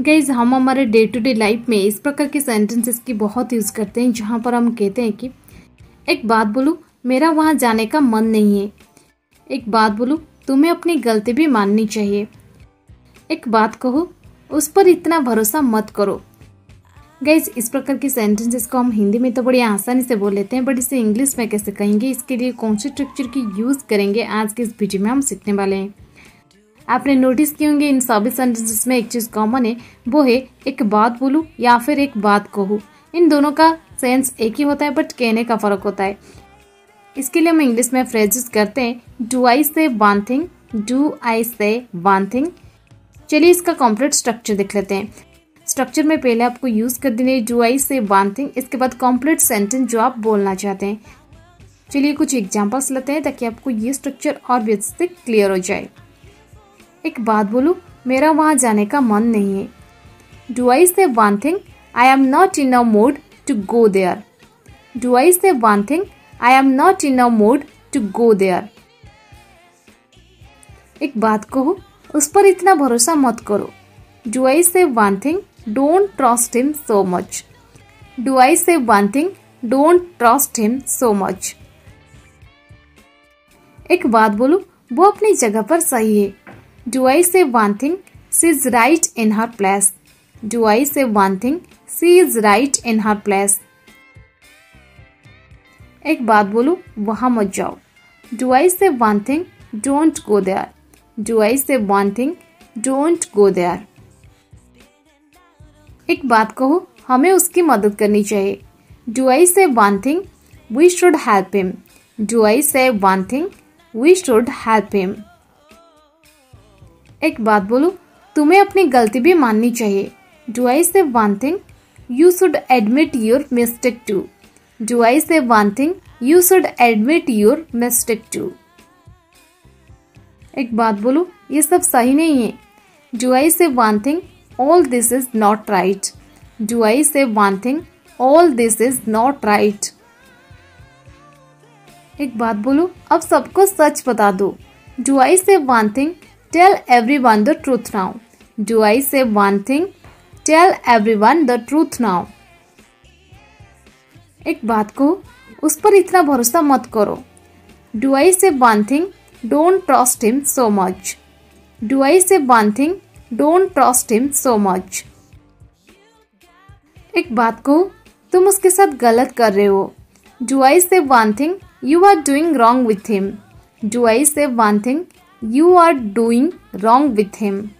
Guys हम हमारे day to day life में इस प्रकार के सेंटेंसेस की बहुत यूज़ करते हैं, जहाँ पर हम कहते हैं कि, एक बात बोलूँ, मेरा वहाँ जाने का मन नहीं है। एक बात बोलूँ, तुम्हें अपनी गलती भी माननी चाहिए। एक बात कहो, उस पर इतना भरोसा मत करो। गाइज़ इस प्रकार की सेंटेंसेस को हम हिंदी में तो बड़ी आसानी से बोल लेते हैं बट इसे इंग्लिश में कैसे कहेंगे, इसके लिए कौन से स्ट्रक्चर की यूज़ करेंगे, आज के इस वीडियो में हम सीखने वाले हैं। आपने नोटिस किए होंगे इन सभी सेंटेंसेस में एक चीज़ कॉमन है, वो है एक बात बोलूँ या फिर एक बात कहूँ। इन दोनों का सेंस एक ही होता है बट कहने का फ़र्क होता है। इसके लिए हम इंग्लिश में फ्रेजेस करते हैं। Do I say one thing do I say one thing चलिए इसका कॉम्प्लीट स्ट्रक्चर देख लेते हैं। स्ट्रक्चर में पहले आपको यूज़ कर देने do I say one thing इसके बाद कॉम्प्लीट सेंटेंस जो आप बोलना चाहते हैं। चलिए कुछ एग्जाम्पल्स लेते हैं ताकि आपको ये स्ट्रक्चर और भी अच्छे से क्लियर हो जाए। एक बात बोलूँ, मेरा वहाँ जाने का मन नहीं है। Do I say one thing I am not in a mood to go there do I say one thing I am not in a mood to go there एक बात कहो, उस पर इतना भरोसा मत करो। Do I say one thing don't trust him so much do I say one thing don't trust him so much एक बात बोलूँ, वो अपनी जगह पर सही है। Do I say one thing she is right in her place do I say one thing she is right in her place एक बात बोलूँ, वहाँ मत जाओ। Do I say one thing don't go there do I say one thing don't go there एक बात कहो, हमें उसकी मदद करनी चाहिए। Do I say one thing we should help him do I say one thing we should help him एक बात बोलूँ, तुम्हें अपनी गलती भी माननी चाहिए। Do I say one thing you should admit your mistake too do I say one thing you should admit your mistake too एक बात बोलूँ, ये सब सही नहीं है। Do I say one thing all this is not right do I say one thing all this is not right एक बात बोलूँ, अब सबको सच बता दो। Do I say one thing one the truth now do I say one thing tell everyone the truth now एक बात को उस पर इतना भरोसा मत करो। Do I say one thing don't trust him so much do I say one thing don't trust him so much एक बात को तुम उसके साथ गलत कर रहे हो। Do I say one thing you are doing wrong with him do I say one thing you are doing wrong with him